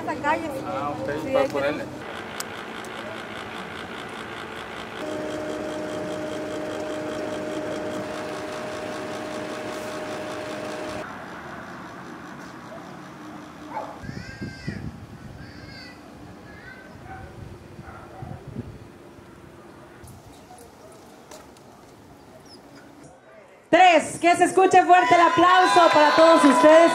esa calle. Ah, usted Sí, para ponerle. Tres, que se escuche fuerte el aplauso para todos ustedes.